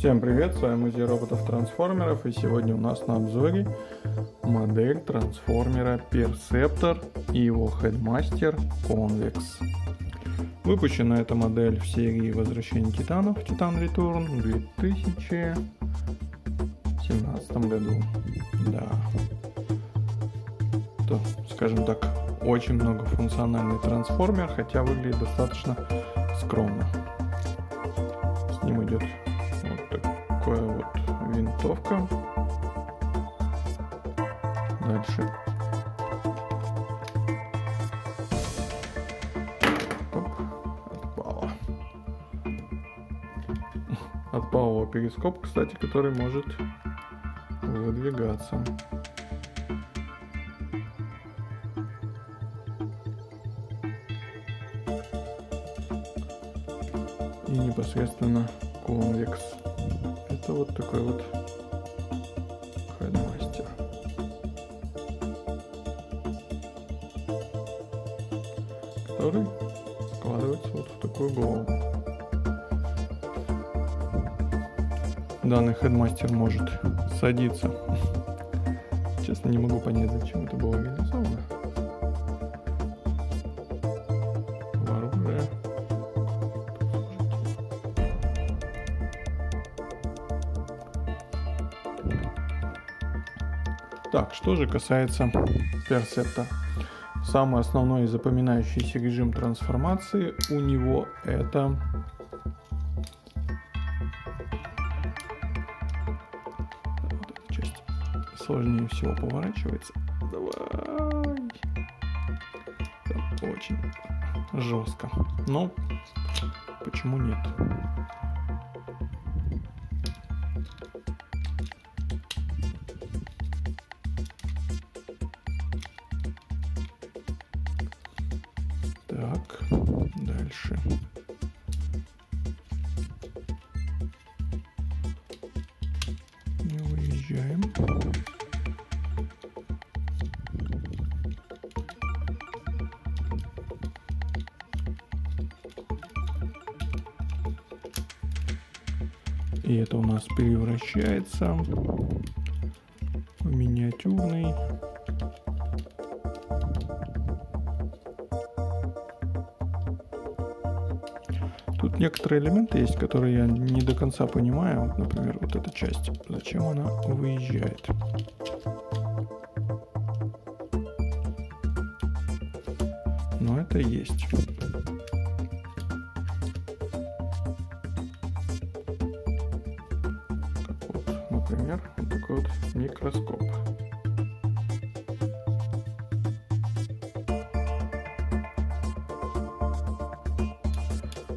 Всем привет, с вами Музей роботов-трансформеров и сегодня у нас на обзоре модель трансформера Perceptor и его Headmaster Convex. Выпущена эта модель в серии Возвращение Титанов Titan Return в 2017 году. Да. То, скажем так, очень многофункциональный трансформер, хотя выглядит достаточно скромно. С ним идет винтовка. Дальше. Оп, отпала. Отпал перископ, кстати, который может выдвигаться. И непосредственно конвекс это вот такой вот хедмастер. Который складывается вот в такую голову. Данный хедмастер может садиться. Честно, не могу понять, зачем это было реализовано. Так, что же касается персепта. Самый основной и запоминающийся режим трансформации у него это вот эта часть сложнее всего поворачивается. Давай. Это очень жестко. Но почему нет? Дальше. Не выезжаем. И это у нас превращается в миниатюрный некоторые элементы есть, которые я не до конца понимаю. Вот, например, вот эта часть. Зачем она выезжает? Но это есть.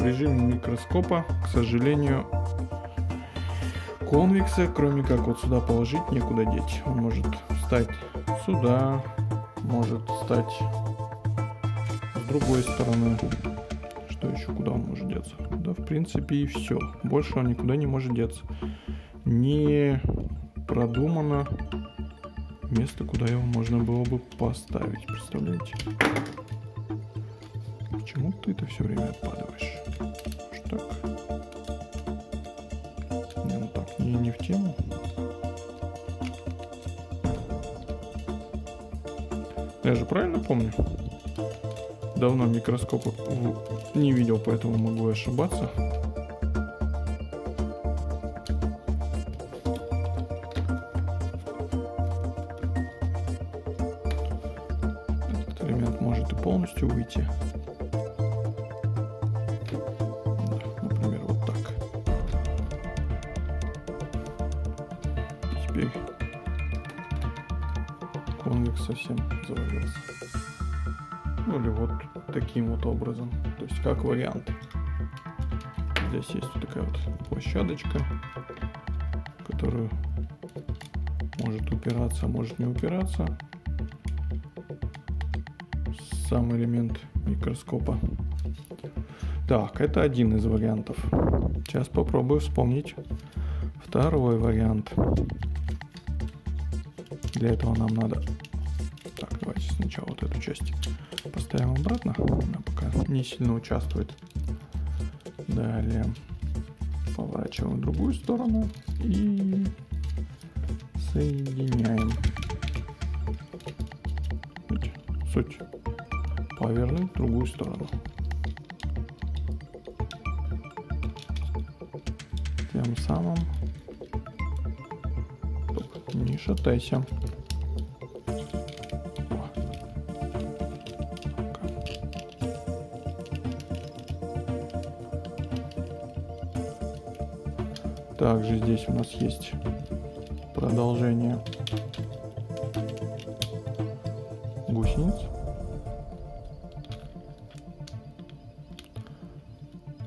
Режиме микроскопа, к сожалению, конвекса, кроме как вот сюда положить, некуда деть. Он может встать сюда, может встать с другой стороны. Что еще, куда он может деться? Да, в принципе, и все. Больше он никуда не может деться. Не продумано место, куда его можно было бы поставить. Представляете? Почему ты это все время отпадываешь? Так? Не, ну так, не, не в тему. Я же правильно помню? Давно микроскопа не видел, поэтому могу ошибаться. Этот элемент может и полностью выйти. Совсем завалился. Ну или вот таким вот образом. То есть как вариант. Здесь есть вот такая вот площадочка, которую может упираться, а может не упираться. Сам элемент микроскопа. Так, это один из вариантов. Сейчас попробую вспомнить второй вариант. Для этого нам надо... Давайте сначала вот эту часть поставим обратно. Она пока не сильно участвует. Далее поворачиваем в другую сторону и соединяем. Видите, суть повернуть в другую сторону. Тем самым не шатайся. Также здесь у нас есть продолжение гусениц.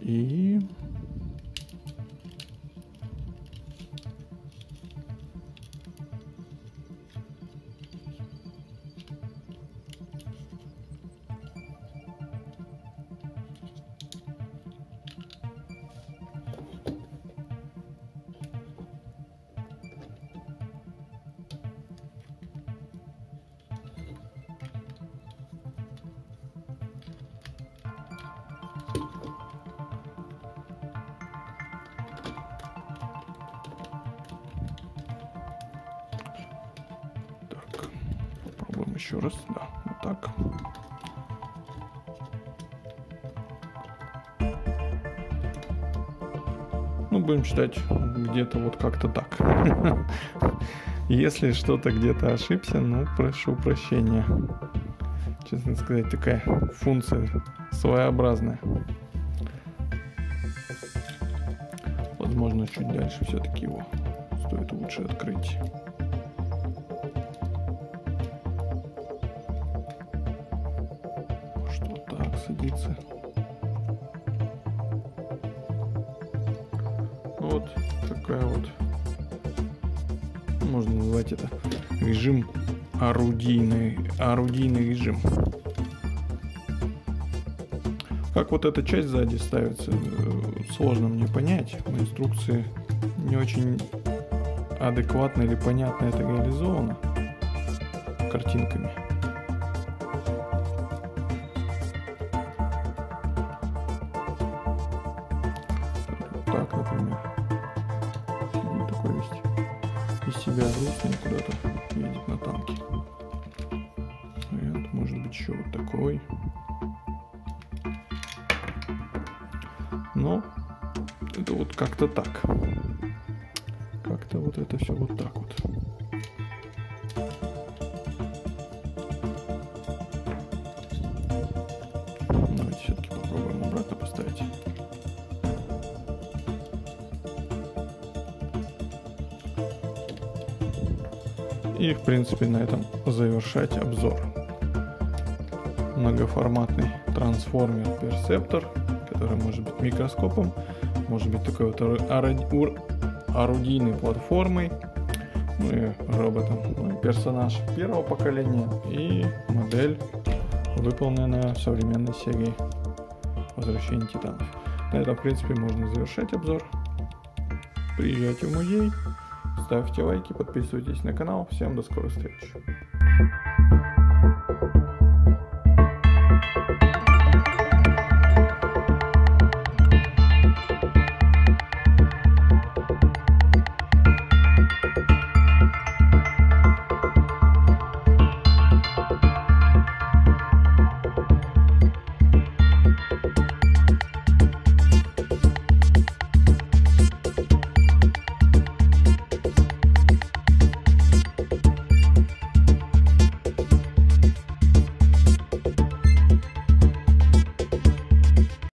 И еще раз, да, вот так. Ну, будем считать где-то вот как-то так. Если что-то где-то ошибся, ну, прошу прощения. Честно сказать, такая функция своеобразная. Возможно, чуть дальше все-таки его стоит лучше открыть. Садится. Вот такая вот, можно назвать это режим орудийный, орудийный режим. Как вот эта часть сзади ставится, э, сложно мне понять. В инструкции не очень адекватно или понятно это реализовано картинками. Грустный куда-то едет на танке. Вариант может быть еще вот такой. Но это вот как-то так. Как-то вот это все вот так вот. И, в принципе, на этом завершать обзор. Многоформатный трансформер персептор, который может быть микроскопом, может быть такой вот орудийной платформой, ну и роботом, персонаж первого поколения и модель, выполненная современной серии Возвращение Титанов. На этом, в принципе, можно завершать обзор. Приезжайте в музей, ставьте лайки, подписывайтесь на канал. Всем до скорых встреч.